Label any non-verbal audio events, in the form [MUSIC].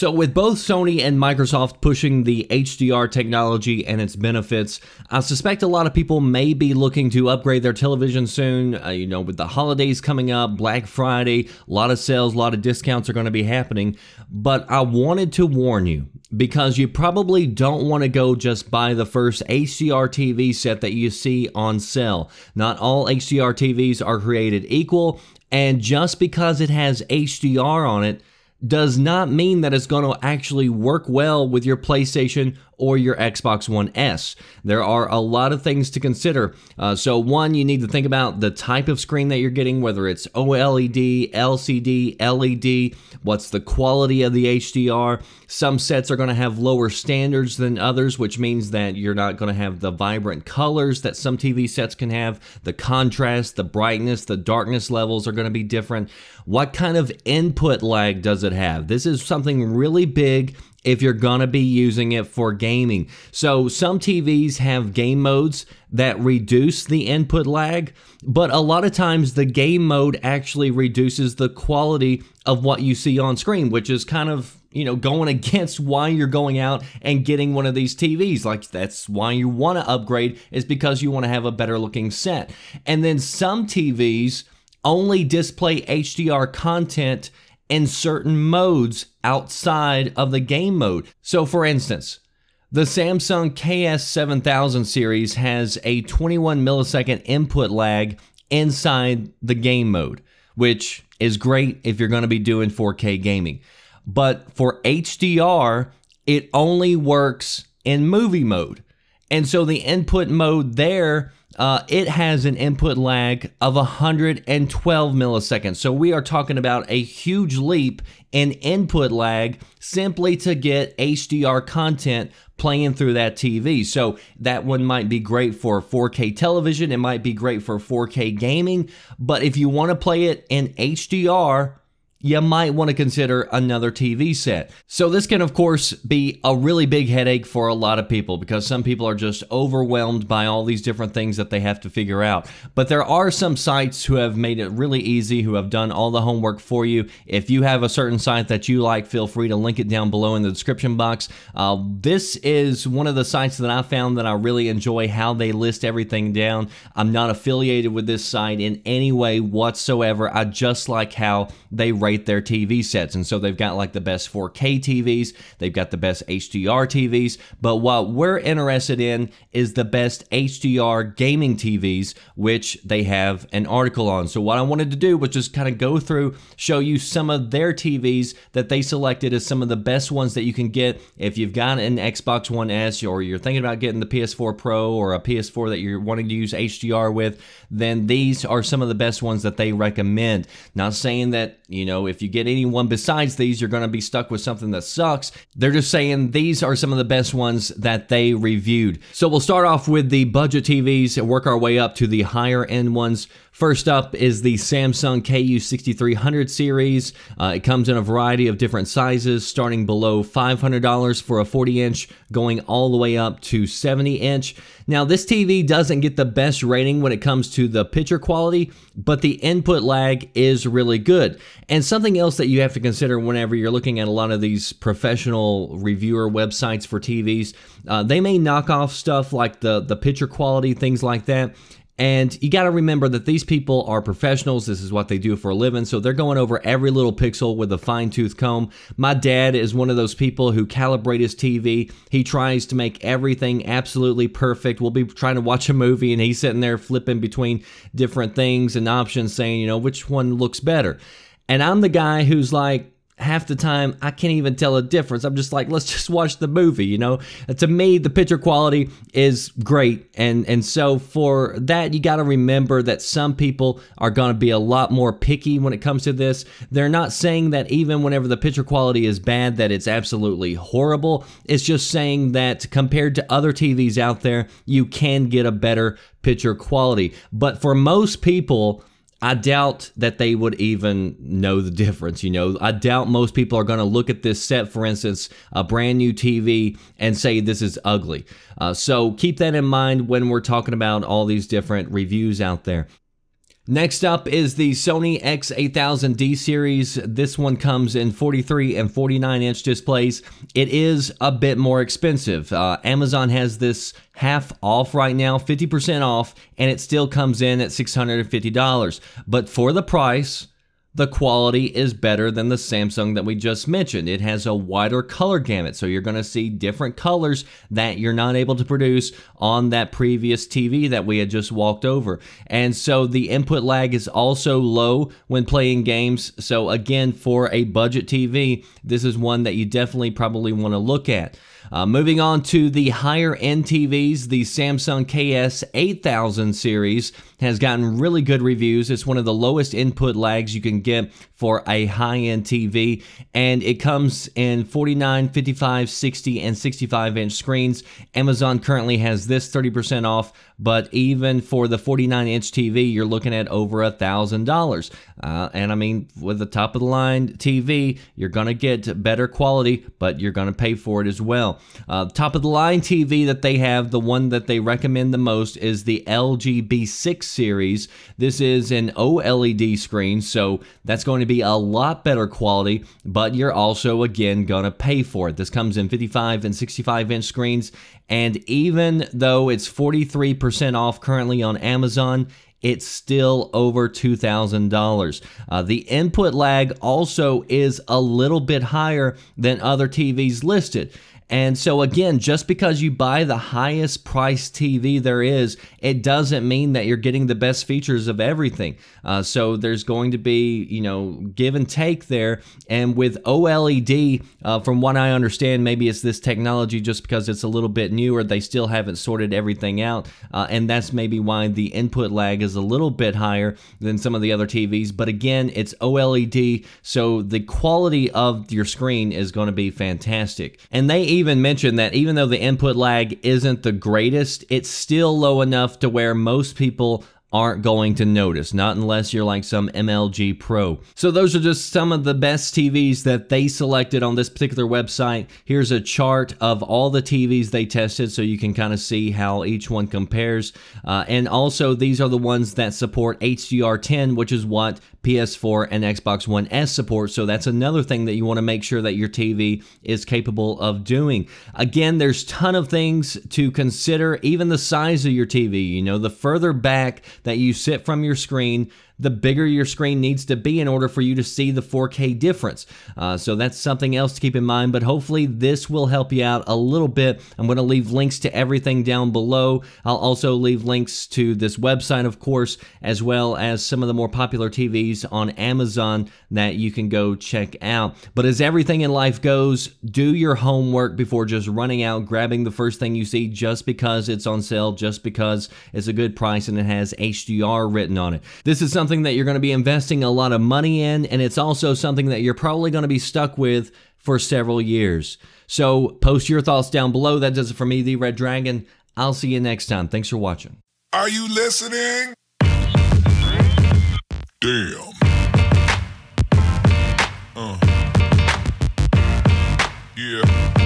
So, with both Sony and Microsoft pushing the HDR technology and its benefits, I suspect a lot of people may be looking to upgrade their television soon. Uh, you know, with the holidays coming up, Black Friday, a lot of sales, a lot of discounts are going to be happening. But I wanted to warn you because you probably don't want to go just buy the first HDR TV set that you see on sale. Not all HDR TVs are created equal, and just because it has HDR on it, does not mean that it's going to actually work well with your PlayStation or your Xbox One S. There are a lot of things to consider. Uh, so, one, you need to think about the type of screen that you're getting, whether it's OLED, LCD, LED, what's the quality of the HDR. Some sets are going to have lower standards than others, which means that you're not going to have the vibrant colors that some TV sets can have. The contrast, the brightness, the darkness levels are going to be different. What kind of input lag does it have? This is something really big if you're going to be using it for gaming. So some TVs have game modes that reduce the input lag, but a lot of times the game mode actually reduces the quality of what you see on screen, which is kind of you know, going [LAUGHS] against why you're going out and getting one of these TVs. Like that's why you want to upgrade is because you want to have a better looking set. And then some TVs only display HDR content in certain modes outside of the game mode. So, for instance, the Samsung KS7000 series has a 21 millisecond input lag inside the game mode, which is great if you're going to be doing 4K gaming. But for HDR, it only works in movie mode. And so the input mode there uh, it has an input lag of 112 milliseconds. So we are talking about a huge leap in input lag simply to get HDR content playing through that TV. So that one might be great for 4K television. It might be great for 4K gaming. But if you want to play it in HDR, you might want to consider another TV set. So, this can, of course, be a really big headache for a lot of people because some people are just overwhelmed by all these different things that they have to figure out. But there are some sites who have made it really easy, who have done all the homework for you. If you have a certain site that you like, feel free to link it down below in the description box. Uh, this is one of the sites that I found that I really enjoy how they list everything down. I'm not affiliated with this site in any way whatsoever. I just like how they rate their TV sets. And so they've got like the best 4K TVs, they've got the best HDR TVs, but what we're interested in is the best HDR gaming TVs, which they have an article on. So what I wanted to do was just kind of go through, show you some of their TVs that they selected as some of the best ones that you can get if you've got an Xbox One S or you're thinking about getting the PS4 Pro or a PS4 that you're wanting to use HDR with, then these are some of the best ones that they recommend. Not saying that, you know, if you get anyone besides these, you're going to be stuck with something that sucks. They're just saying these are some of the best ones that they reviewed. So we'll start off with the budget TVs and work our way up to the higher end ones. First up is the Samsung KU6300 series. Uh, it comes in a variety of different sizes, starting below $500 for a 40 inch, going all the way up to 70 inch. Now, this TV doesn't get the best rating when it comes to the picture quality, but the input lag is really good. And something else that you have to consider whenever you're looking at a lot of these professional reviewer websites for TVs, uh, they may knock off stuff like the, the picture quality, things like that. And you got to remember that these people are professionals. This is what they do for a living. So they're going over every little pixel with a fine tooth comb. My dad is one of those people who calibrate his TV. He tries to make everything absolutely perfect. We'll be trying to watch a movie and he's sitting there flipping between different things and options saying, you know, which one looks better. And I'm the guy who's like, half the time I can't even tell a difference. I'm just like, let's just watch the movie, you know? To me, the picture quality is great. And and so for that, you got to remember that some people are going to be a lot more picky when it comes to this. They're not saying that even whenever the picture quality is bad that it's absolutely horrible. It's just saying that compared to other TVs out there, you can get a better picture quality. But for most people, I doubt that they would even know the difference. You know, I doubt most people are going to look at this set, for instance, a brand new TV, and say this is ugly. Uh, so keep that in mind when we're talking about all these different reviews out there. Next up is the Sony X8000D series. This one comes in 43 and 49 inch displays. It is a bit more expensive. Uh, Amazon has this half off right now, 50% off, and it still comes in at $650. But for the price, the quality is better than the Samsung that we just mentioned. It has a wider color gamut, so you're going to see different colors that you're not able to produce on that previous TV that we had just walked over. And so the input lag is also low when playing games. So again, for a budget TV, this is one that you definitely probably want to look at. Uh, moving on to the higher end TVs, the Samsung KS 8000 series has gotten really good reviews. It's one of the lowest input lags you can get for a high end TV, and it comes in 49, 55, 60, and 65 inch screens. Amazon currently has this 30% off, but even for the 49 inch TV, you're looking at over a thousand dollars. Uh, and I mean, with the top of the line TV, you're gonna get better quality, but you're gonna pay for it as well. Uh, top of the line TV that they have, the one that they recommend the most, is the LG B6 series. This is an OLED screen, so that's going to be a lot better quality, but you're also, again, going to pay for it. This comes in 55 and 65 inch screens, and even though it's 43% off currently on Amazon, it's still over $2,000. Uh, the input lag also is a little bit higher than other TVs listed. And so, again, just because you buy the highest price TV there is, it doesn't mean that you're getting the best features of everything. Uh, so, there's going to be, you know, give and take there. And with OLED, uh, from what I understand, maybe it's this technology just because it's a little bit newer, they still haven't sorted everything out. Uh, and that's maybe why the input lag is a little bit higher than some of the other TVs. But again, it's OLED, so the quality of your screen is going to be fantastic. And they even mention that even though the input lag isn't the greatest, it's still low enough to where most people aren't going to notice, not unless you're like some MLG Pro. So those are just some of the best TVs that they selected on this particular website. Here's a chart of all the TVs they tested so you can kind of see how each one compares. Uh, and also these are the ones that support HDR10, which is what PS4 and Xbox One S support. So that's another thing that you want to make sure that your TV is capable of doing. Again, there's ton of things to consider, even the size of your TV. You know, the further back that you sit from your screen, the bigger your screen needs to be in order for you to see the 4K difference. Uh, so that's something else to keep in mind, but hopefully this will help you out a little bit. I'm going to leave links to everything down below. I'll also leave links to this website, of course, as well as some of the more popular TVs on Amazon that you can go check out. But as everything in life goes, do your homework before just running out, grabbing the first thing you see just because it's on sale, just because it's a good price and it has HDR written on it. This is something something that you're going to be investing a lot of money in, and it's also something that you're probably going to be stuck with for several years. So post your thoughts down below. That does it for me, The Red Dragon. I'll see you next time. Thanks for watching. Are you listening? Damn. Uh. Yeah.